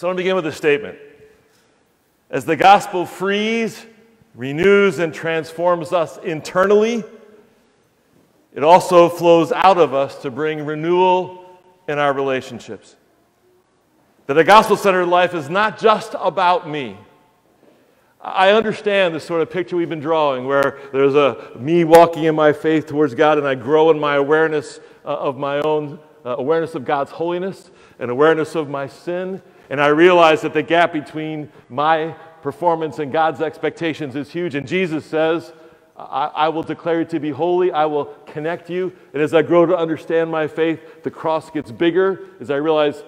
So I'm going to begin with a statement. As the gospel frees, renews, and transforms us internally, it also flows out of us to bring renewal in our relationships. That a gospel centered life is not just about me. I understand the sort of picture we've been drawing where there's a me walking in my faith towards God and I grow in my awareness uh, of my own uh, awareness of God's holiness and awareness of my sin. And I realize that the gap between my performance and God's expectations is huge. And Jesus says, I, I will declare you to be holy. I will connect you. And as I grow to understand my faith, the cross gets bigger as I realize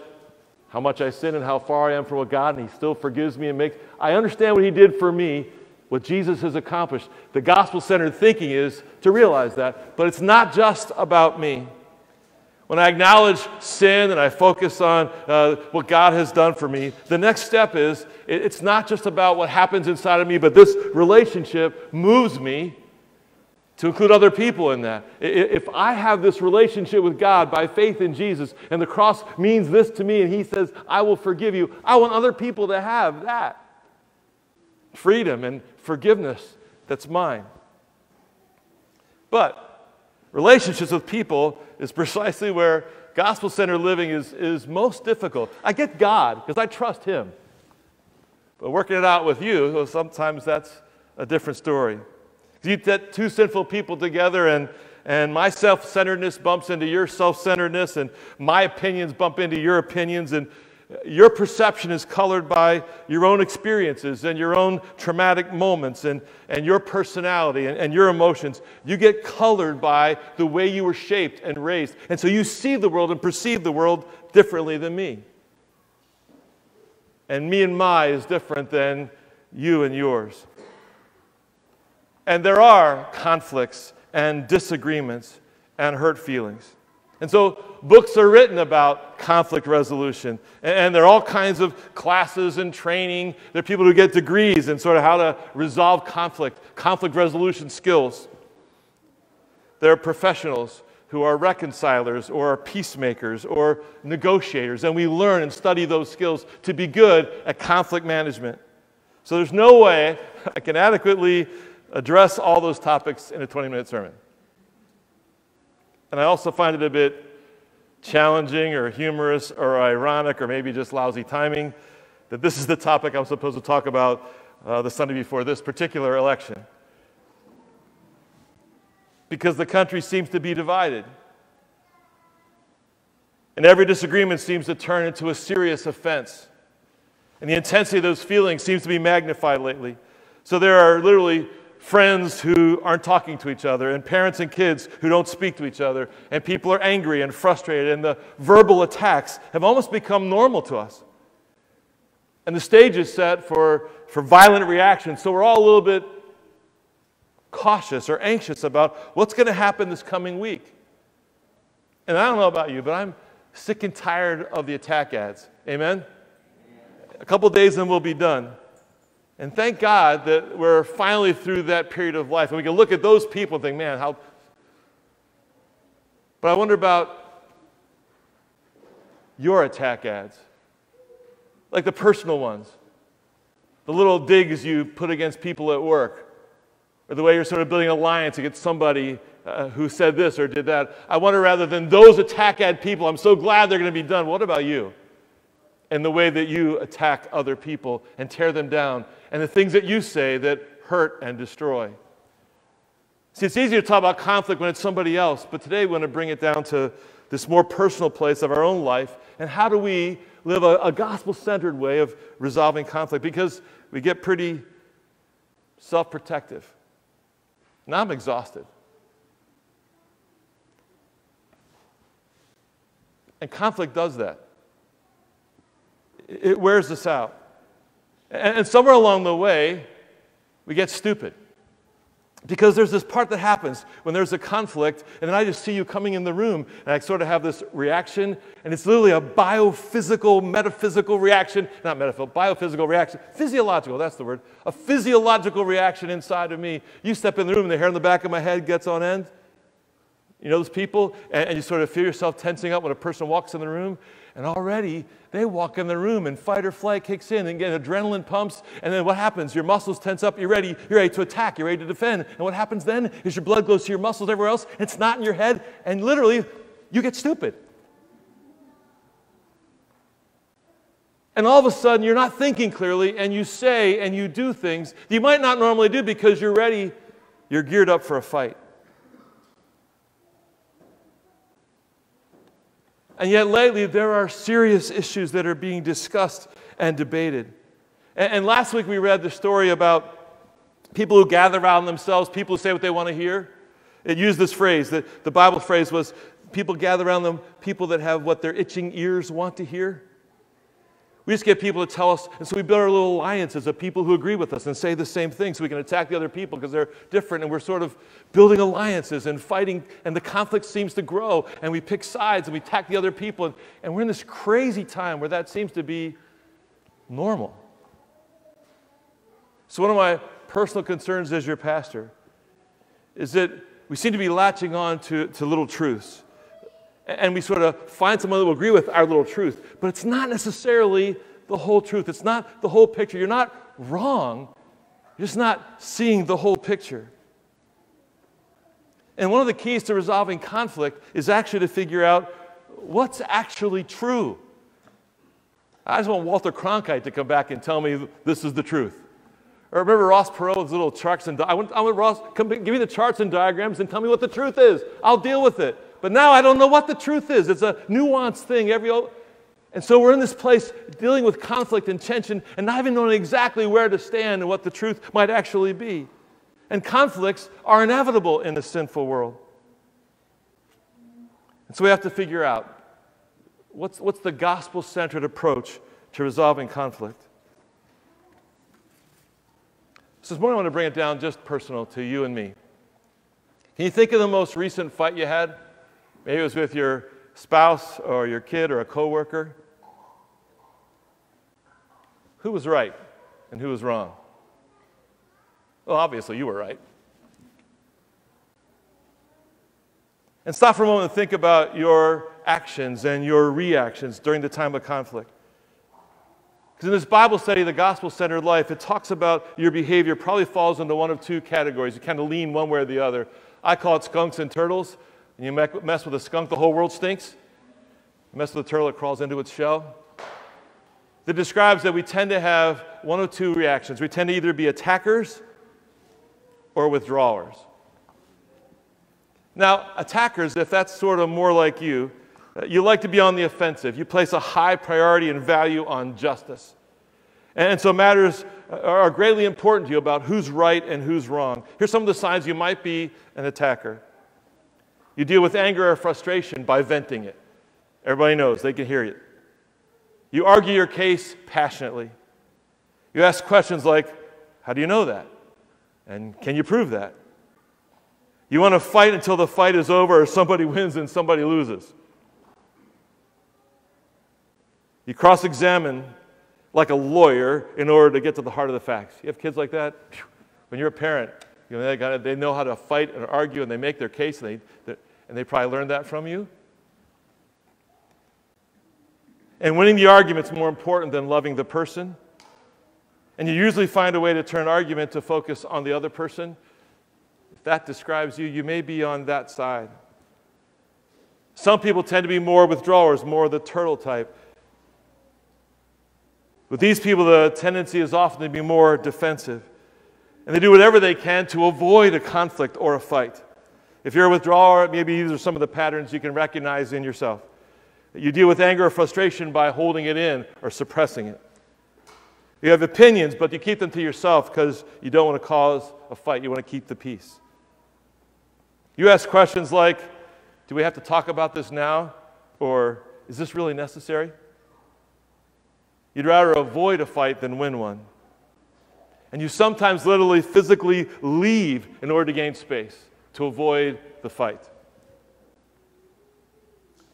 how much I sin and how far I am from what God, and He still forgives me and makes. I understand what He did for me, what Jesus has accomplished. The gospel centered thinking is to realize that, but it's not just about me. When I acknowledge sin and I focus on uh, what God has done for me, the next step is it's not just about what happens inside of me, but this relationship moves me to include other people in that. If I have this relationship with God by faith in Jesus, and the cross means this to me, and He says, I will forgive you, I want other people to have that freedom and forgiveness that's mine. But relationships with people is precisely where gospel centered living is, is most difficult. I get God because I trust Him. But working it out with you, well, sometimes that's a different story. You get two sinful people together, and, and my self centeredness bumps into your self centeredness, and my opinions bump into your opinions, and your perception is colored by your own experiences and your own traumatic moments and, and your personality and, and your emotions. You get colored by the way you were shaped and raised. And so you see the world and perceive the world differently than me. And me and my is different than you and yours. And there are conflicts and disagreements and hurt feelings. And so books are written about conflict resolution. And there are all kinds of classes and training. There are people who get degrees in sort of how to resolve conflict, conflict resolution skills. There are professionals who are reconcilers or are peacemakers or negotiators. And we learn and study those skills to be good at conflict management. So there's no way I can adequately address all those topics in a 20 minute sermon. And I also find it a bit challenging or humorous or ironic or maybe just lousy timing that this is the topic I'm supposed to talk about uh, the Sunday before this particular election. Because the country seems to be divided. And every disagreement seems to turn into a serious offense. And the intensity of those feelings seems to be magnified lately. So there are literally friends who aren't talking to each other, and parents and kids who don't speak to each other, and people are angry and frustrated, and the verbal attacks have almost become normal to us. And the stage is set for, for violent reactions, so we're all a little bit cautious or anxious about what's going to happen this coming week. And I don't know about you, but I'm sick and tired of the attack ads. Amen? A couple days and we'll be done. And thank God that we're finally through that period of life. And we can look at those people and think, man, how. But I wonder about your attack ads, like the personal ones, the little digs you put against people at work, or the way you're sort of building an alliance against somebody uh, who said this or did that. I wonder rather than those attack ad people, I'm so glad they're going to be done. What about you? And the way that you attack other people and tear them down and the things that you say that hurt and destroy. See, it's easy to talk about conflict when it's somebody else, but today we want to bring it down to this more personal place of our own life and how do we live a, a gospel centered way of resolving conflict because we get pretty self protective. Now I'm exhausted. And conflict does that. It wears us out. And, somewhere along the way, we get stupid. Because there's this part that happens when there's a conflict, and then I just see you coming in the room, and I sort of have this reaction, and it's literally a biophysical, metaphysical reaction, not metaphysical, biophysical reaction, physiological, that's the word, a physiological reaction inside of me. You step in the room, and the hair on the back of my head gets on end. You know those people? And, and you sort of feel yourself tensing up when a person walks in the room, And already they walk in the room and fight or flight kicks in and get adrenaline pumps. And then what happens? Your muscles tense up. You're ready. You're ready to attack. You're ready to defend. And what happens then is your blood goes to your muscles everywhere else. It's not in your head. And literally, you get stupid. And all of a sudden, you're not thinking clearly, and you say and you do things that you might not normally do because you're ready, you're geared up for a fight. And yet, lately, there are serious issues that are being discussed and debated. And, and last week, we read the story about people who gather around themselves, people who say what they want to hear. It used this phrase, that the Bible phrase was people gather around them, people that have what their itching ears want to hear. We just get people to tell us, and so we build our little alliances of people who agree with us and say the same thing so we can attack the other people because they're different. And we're sort of building alliances and fighting, and the conflict seems to grow. And we pick sides and we attack the other people. And, and we're in this crazy time where that seems to be normal. So, one of my personal concerns as your pastor is that we seem to be latching on to, to little truths and we sort of find someone that will agree with our little truth. But it's not necessarily the whole truth, it's not the whole picture. You're not wrong, you're just not seeing the whole picture. And one of the keys to resolving conflict is actually to figure out what's actually true. I just want Walter Cronkite to come back and tell me this is the truth. Or remember Ross Perot's little charts and I want, I want Ross, come give me the charts and diagrams and tell me what the truth is. I'll deal with it. But now I don't know what the truth is. It's a nuanced thing. Every, and so we're in this place dealing with conflict and tension and not even knowing exactly where to stand and what the truth might actually be. And conflicts are inevitable in the sinful world. And so we have to figure out what's, what's the gospel centered approach to resolving conflict. So this morning I want to bring it down just personal to you and me. Can you think of the most recent fight you had? Maybe it was with your spouse or your kid or a coworker. Who was right and who was wrong? Well, obviously, you were right. And stop for a moment and think about your actions and your reactions during the time of conflict. Because in this Bible study, the gospel centered life, it talks about your behavior probably falls into one of two categories. You kind of lean one way or the other. I call it skunks and turtles. You mess with a skunk, the whole world stinks. You mess with a turtle, it crawls into its shell. That describes that we tend to have one of two reactions. We tend to either be attackers or withdrawers. Now, attackers, if that's sort of more like you, uh, you like to be on the offensive. You place a high priority and value on justice. And so matters uh, are greatly important to you about who's right and who's wrong. Here's some of the signs you might be an attacker. You deal with anger or frustration by venting it. Everybody knows, they can hear you. You argue your case passionately. You ask questions like, How do you know that? And can you prove that? You want to fight until the fight is over or somebody wins and somebody loses. You cross examine like a lawyer in order to get to the heart of the facts. You have kids like that? When you're a parent, you know, they, got, they know how to fight and argue and they make their case and they, and they probably learned that from you. And winning the argument is more important than loving the person. And you usually find a way to turn argument to focus on the other person. If that describes you, you may be on that side. Some people tend to be more withdrawers, more of the turtle type. With these people, the tendency is often to be more defensive. And they do whatever they can to avoid a conflict or a fight. If you're a withdrawer, maybe these are some of the patterns you can recognize in yourself. You deal with anger or frustration by holding it in or suppressing it. You have opinions, but you keep them to yourself because you don't want to cause a fight. You want to keep the peace. You ask questions like Do we have to talk about this now? Or is this really necessary? You'd rather avoid a fight than win one. And you sometimes literally physically leave in order to gain space, to avoid the fight.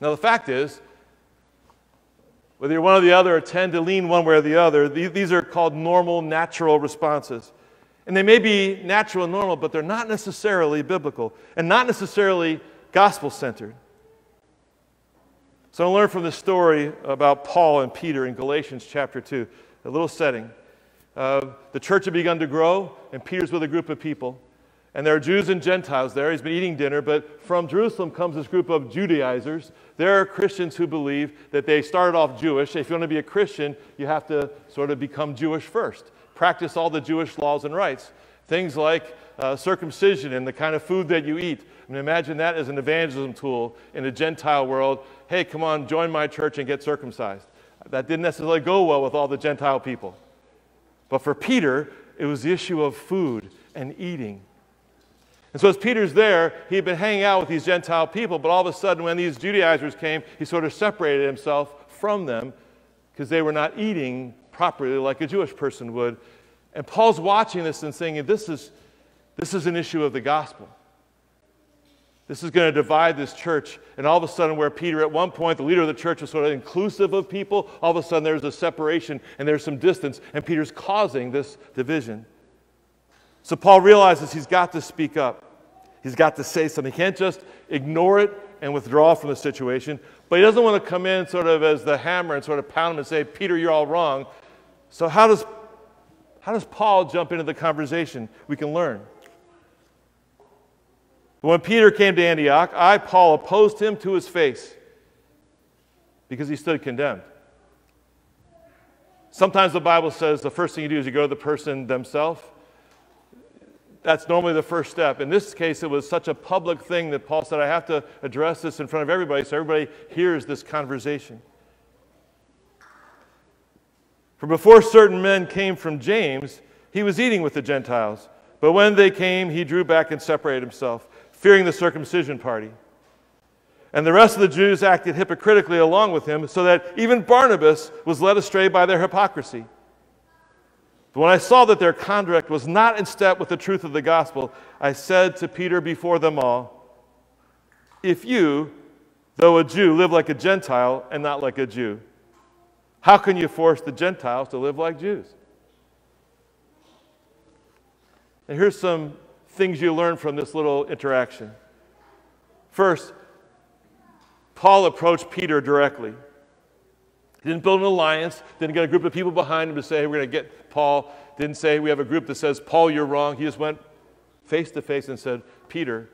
Now, the fact is, whether you're one or the other or tend to lean one way or the other, these are called normal, natural responses. And they may be natural and normal, but they're not necessarily biblical and not necessarily gospel centered. So I learned from this story about Paul and Peter in Galatians chapter 2, a little setting. Uh, the church had begun to grow, and Peter's with a group of people. And there are Jews and Gentiles there. He's been eating dinner, but from Jerusalem comes this group of Judaizers. There are Christians who believe that they started off Jewish. If you want to be a Christian, you have to sort of become Jewish first, practice all the Jewish laws and rites. Things like uh, circumcision and the kind of food that you eat. I mean, imagine that as an evangelism tool in a Gentile world. Hey, come on, join my church and get circumcised. That didn't necessarily go well with all the Gentile people. But for Peter, it was the issue of food and eating. And so, as Peter's there, he'd been hanging out with these Gentile people, but all of a sudden, when these Judaizers came, he sort of separated himself from them because they were not eating properly like a Jewish person would. And Paul's watching this and saying, This is, this is an issue of the gospel. This is going to divide this church. And all of a sudden, where Peter, at one point, the leader of the church was sort of inclusive of people, all of a sudden there's a separation and there's some distance, and Peter's causing this division. So Paul realizes he's got to speak up. He's got to say something. He can't just ignore it and withdraw from the situation, but he doesn't want to come in sort of as the hammer and sort of pound him and say, Peter, you're all wrong. So, how does, how does Paul jump into the conversation? We can learn. When Peter came to Antioch, I, Paul, opposed him to his face because he stood condemned. Sometimes the Bible says the first thing you do is you go to the person themselves. That's normally the first step. In this case, it was such a public thing that Paul said, I have to address this in front of everybody so everybody hears this conversation. For before certain men came from James, he was eating with the Gentiles. But when they came, he drew back and separated himself fearing the circumcision party. And the rest of the Jews acted hypocritically along with him, so that even Barnabas was led astray by their hypocrisy. But when I saw that their conduct was not in step with the truth of the gospel, I said to Peter before them all, If you, though a Jew, live like a Gentile and not like a Jew, how can you force the Gentiles to live like Jews? And here's some things you learn from this little interaction. First, Paul approached Peter directly. He didn't build an alliance, didn't get a group of people behind him to say, hey, we're going to get Paul. Didn't say, we have a group that says, Paul, you're wrong. He just went face to face and said, Peter,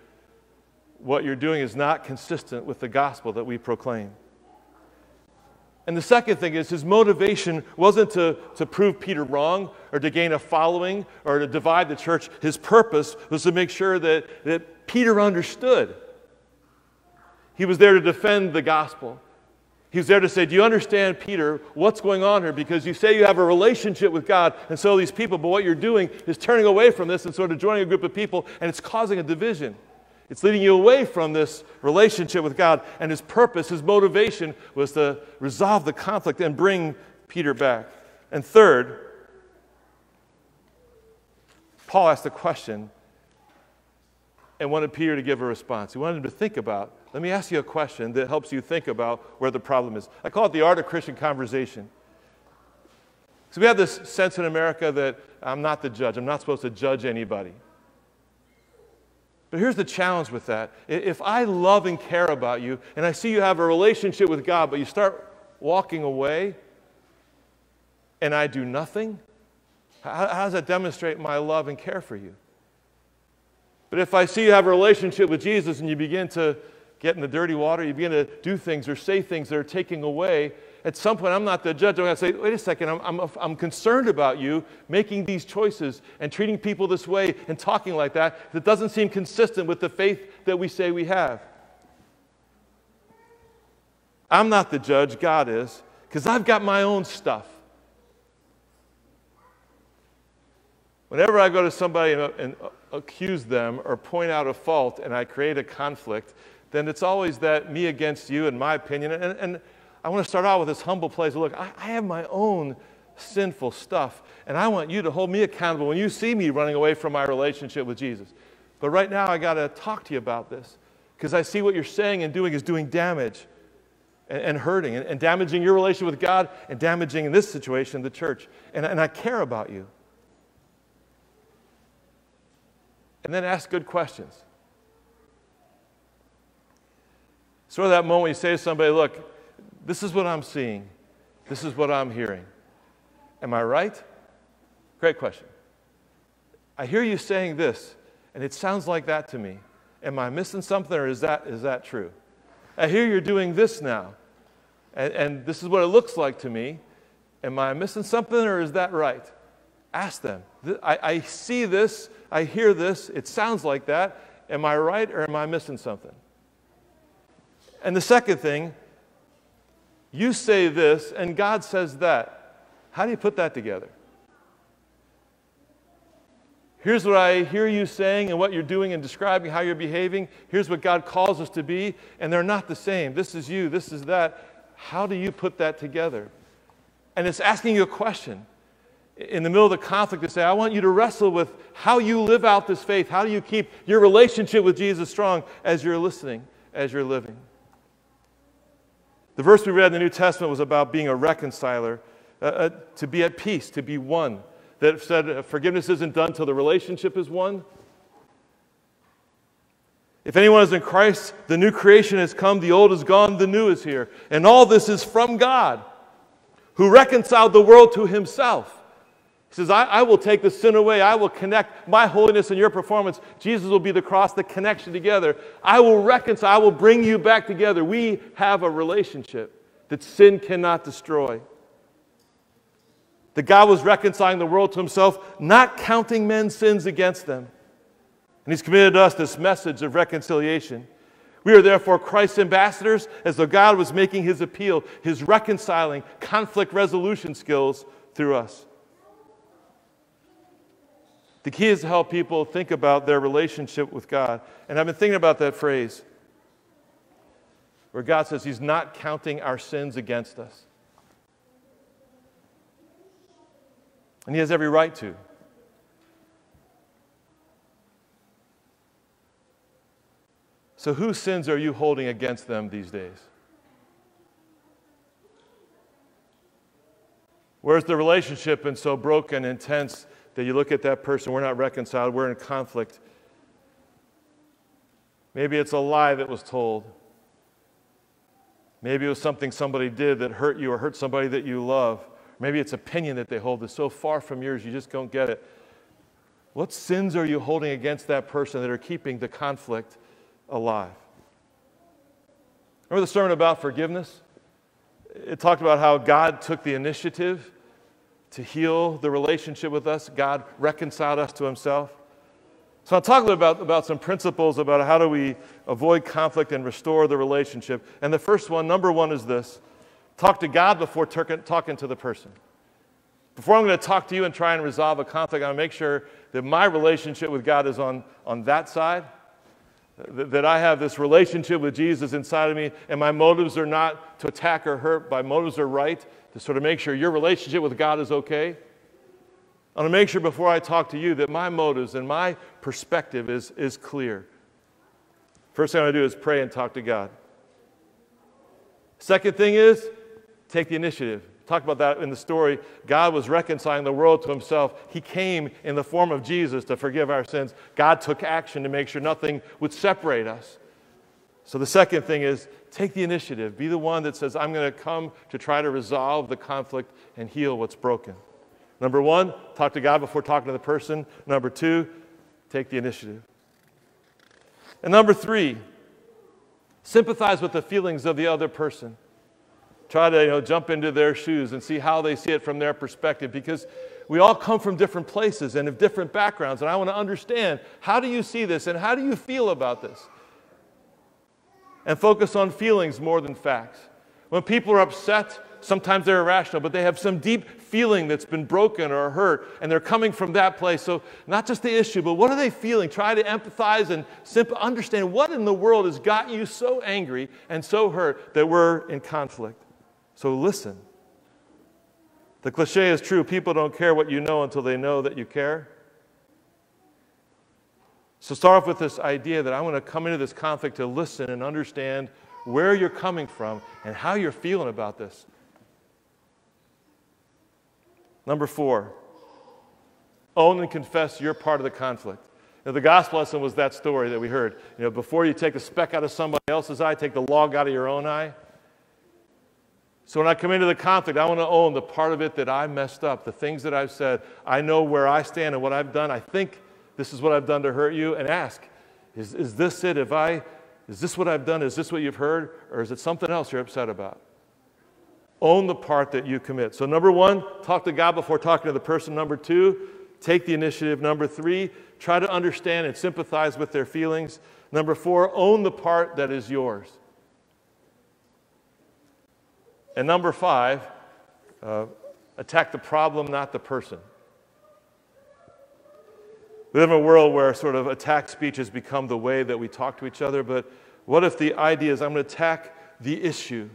what you're doing is not consistent with the gospel that we proclaim. And the second thing is his motivation wasn't to, to prove Peter wrong or to gain a following or to divide the church. His purpose was to make sure that, that Peter understood. He was there to defend the gospel. He was there to say, Do you understand, Peter, what's going on here? Because you say you have a relationship with God, and so these people, but what you're doing is turning away from this and sort of joining a group of people, and it's causing a division. It's leading you away from this relationship with God. And his purpose, his motivation was to resolve the conflict and bring Peter back. And third, Paul asked a question and wanted Peter to give a response. He wanted him to think about let me ask you a question that helps you think about where the problem is. I call it the art of Christian conversation. So we have this sense in America that I'm not the judge, I'm not supposed to judge anybody. But here's the challenge with that. If I love and care about you, and I see you have a relationship with God, but you start walking away, and I do nothing, how, how does that demonstrate my love and care for you? But if I see you have a relationship with Jesus and you begin to get in the dirty water, you begin to do things or say things that are taking away at some point, I'm not the judge. I'm going to say, wait a second, I'm, I'm, I'm concerned about you making these choices and treating people this way and talking like that that doesn't seem consistent with the faith that we say we have. I'm not the judge, God is, because I've got my own stuff. Whenever I go to somebody and, and accuse them or point out a fault and I create a conflict, then it's always that me against you and my opinion. And, and I want to start out with this humble place. Look, I, I have my own sinful stuff, and I want you to hold me accountable when you see me running away from my relationship with Jesus. But right now, I got to talk to you about this because I see what you're saying and doing is doing damage and, and hurting and, and, damaging your relationship with God and damaging, in this situation, the church. And, and I care about you. And then ask good questions. Sort of that moment you say to somebody, look, This is what I'm seeing. This is what I'm hearing. Am I right? Great question. I hear you saying this, and it sounds like that to me. Am I missing something, or is that, is that true? I hear you're doing this now, and, and this is what it looks like to me. Am I missing something, or is that right? Ask them. I, I see this, I hear this, it sounds like that. Am I right, or am I missing something? And the second thing, you say this, and God says that. How do you put that together? Here's what I hear you saying and what you're doing and describing how you're behaving. Here's what God calls us to be, and they're not the same. This is you, this is that. How do you put that together? And it's asking you a question in the middle of the conflict to say, I want you to wrestle with how you live out this faith. How do you keep your relationship with Jesus strong as you're listening, as you're living? The verse we read in the New Testament was about being a reconciler, uh, uh, to be at peace, to be one that said forgiveness isn't done till the relationship is one. If anyone is in Christ, the new creation has come, the old is gone, the new is here. And all this is from God, who reconciled the world to himself. He says, I, I, will take the sin away. I will connect my holiness and your performance. Jesus will be the cross, the connection together. I will reconcile. I will bring you back together. We have a relationship that sin cannot destroy that God was reconciling the world to himself, not counting men's sins against them. And he's committed to us this message of reconciliation. We are therefore Christ's ambassadors as though God was making his appeal, his reconciling, conflict resolution skills through us. The key is to help people think about their relationship with God. And I've been thinking about that phrase where God says he's not counting our sins against us. And he has every right to. So, whose sins are you holding against them these days? Where's the relationship been so broken, and intense, that you look at that person, we're not reconciled, we're in conflict? Maybe it's a lie that was told. Maybe it was something somebody did that hurt you or hurt somebody that you love. Maybe it's opinion that they hold that's so far from yours you just don't get it. What sins are you holding against that person that are keeping the conflict alive? Remember the sermon about forgiveness? It talked about how God took the initiative to heal the relationship with us. God reconciled us to himself. So I'll talk a little about, about some principles about how do we avoid conflict and restore the relationship. And the first one, number one, is this Talk to God before talking to the person. Before I'm going to talk to you and try and resolve a conflict, I want to make sure that my relationship with God is on, on that side, that, that I have this relationship with Jesus inside of me, and my motives are not to attack or hurt, my motives are right, to sort of make sure your relationship with God is okay. I want to make sure before I talk to you that my motives and my perspective is, is clear. First thing I do is pray and talk to God. Second thing is, take the initiative. Talk about that in the story. God was reconciling the world to himself. He came in the form of Jesus to forgive our sins. God took action to make sure nothing would separate us. So the second thing is take the initiative. Be the one that says, I'm going to come to try to resolve the conflict and heal what's broken. Number one, talk to God before talking to the person. Number two, take the initiative. And number three, sympathize with the feelings of the other person. Try to you know, jump into their shoes and see how they see it from their perspective because we all come from different places and have different backgrounds. And I want to understand how do you see this and how do you feel about this? And focus on feelings more than facts. When people are upset, sometimes they're irrational, but they have some deep feeling that's been broken or hurt, and they're coming from that place. So, not just the issue, but what are they feeling? Try to empathize and simply understand what in the world has got you so angry and so hurt that we're in conflict. So listen. The cliche is true people don't care what you know until they know that you care. So start off with this idea that I'm going to come into this conflict to listen and understand where you're coming from and how you're feeling about this. Number four, own and confess your part of the conflict. Now, the gospel lesson was that story that we heard. You know, before you take the speck out of somebody else's eye, take the log out of your own eye. So when I come into the conflict, I want to own the part of it that I messed up, the things that I've said. I know where I stand and what I've done. I think this is what I've done to hurt you, and ask, is, is this it? If I, is this what I've done? Is this what you've heard? Or is it something else you're upset about? Own the part that you commit. So, number one, talk to God before talking to the person. Number two, take the initiative. Number three, try to understand and sympathize with their feelings. Number four, own the part that is yours. And number five, uh, attack the problem, not the person. We live in a world where sort of attack speech has become the way that we talk to each other, but what if the idea is I'm going to attack the issue,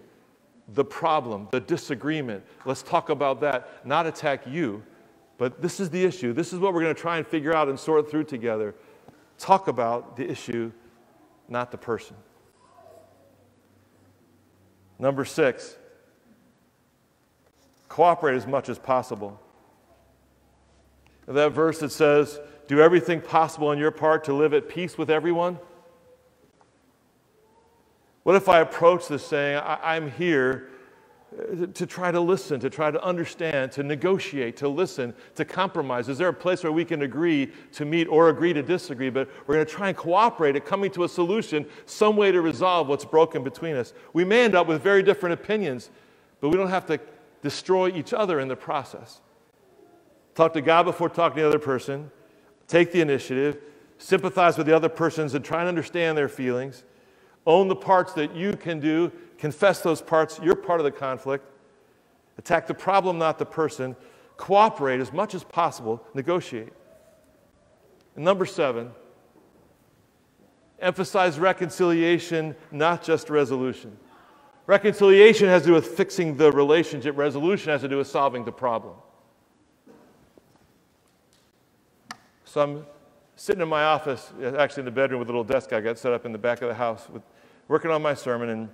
the problem, the disagreement? Let's talk about that, not attack you, but this is the issue. This is what we're going to try and figure out and sort through together. Talk about the issue, not the person. Number six, cooperate as much as possible. That verse that says, Do everything possible on your part to live at peace with everyone. What if I approach this saying, I- am here uh, to try to listen, to try to understand, to negotiate, to listen, to compromise? Is there a place where we can agree to meet or agree to disagree? But we're going to try and cooperate at coming to a solution, some way to resolve what's broken between us. We may end up with very different opinions, but we don't have to destroy each other in the process. Talk to God before talking to the other person. Take the initiative. Sympathize with the other persons and try and understand their feelings. Own the parts that you can do. Confess those parts. You're part of the conflict. Attack the problem, not the person. Cooperate as much as possible. Negotiate. And number seven, emphasize reconciliation, not just resolution. Reconciliation has to do with fixing the relationship, resolution has to do with solving the problem. So I'm sitting in my office, actually in the bedroom with a little desk I got set up in the back of the house, with, working on my sermon and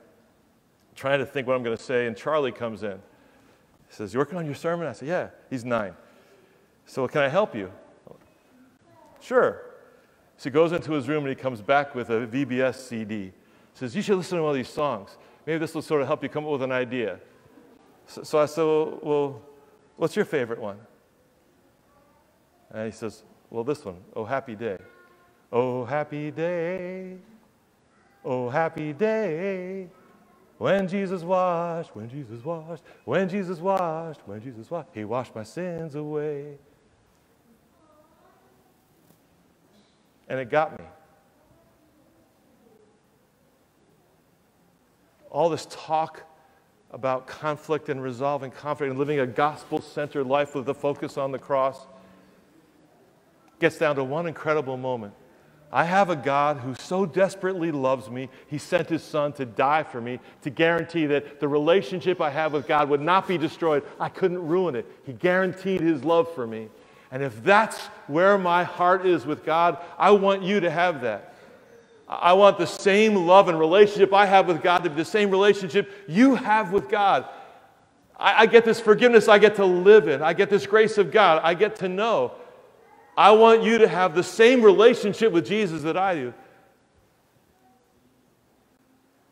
trying to think what I'm going to say. And Charlie comes in. He says, You working on your sermon? I said, Yeah. He's nine. So, can I help you? Sure. So he goes into his room and he comes back with a VBS CD. He says, You should listen to one of these songs. Maybe this will sort of help you come up with an idea. So, so I said, well, well, what's your favorite one? And he says, Well, this one, Oh Happy Day. Oh Happy Day. Oh Happy Day. When Jesus washed, when Jesus washed, when Jesus washed, when Jesus washed, He washed my sins away. And it got me. all this talk about conflict and resolving conflict and living a gospel centered life with a focus on the cross gets down to one incredible moment. I have a God who so desperately loves me, he sent his son to die for me to guarantee that the relationship I have with God would not be destroyed. I couldn't ruin it. He guaranteed his love for me. And if that's where my heart is with God, I want you to have that. I want the same love and relationship I have with God to be the same relationship you have with God. I, I, get this forgiveness I get to live in. I get this grace of God I get to know. I want you to have the same relationship with Jesus that I do.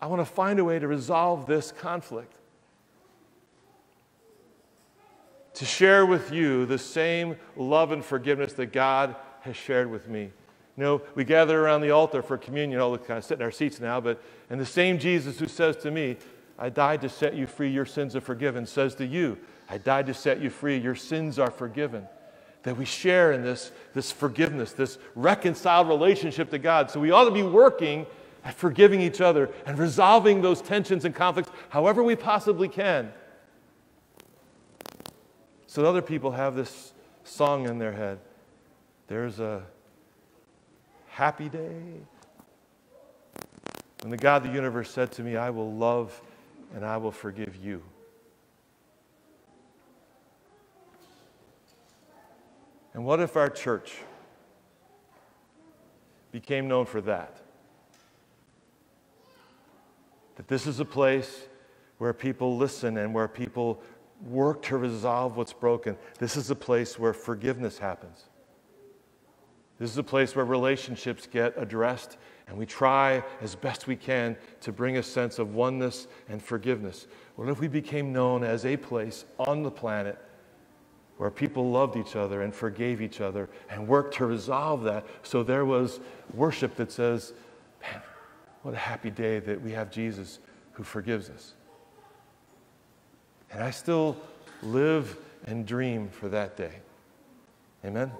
I want to find a way to resolve this conflict. To share with you the same love and forgiveness that God has shared with me. You know, we gather around the altar for communion, all kind of sit in our seats now, but and the same Jesus who says to me, I died to set you free, your sins are forgiven, says to you, I died to set you free, your sins are forgiven. That we share in this, this forgiveness, this reconciled relationship to God. So we ought to be working at forgiving each other and resolving those tensions and conflicts however we possibly can. So other people have this song in their head. There's a happy day. When the God of the universe said to me, I will love and I will forgive you. And what if our church became known for that? That this is a place where people listen and where people work to resolve what's broken. This is a place where forgiveness happens. This is a place where relationships get addressed, and we try as best we can to bring a sense of oneness and forgiveness. What if we became known as a place on the planet where people loved each other and forgave each other and worked to resolve that so there was worship that says, man, what a happy day that we have Jesus who forgives us. And I still live and dream for that day. Amen?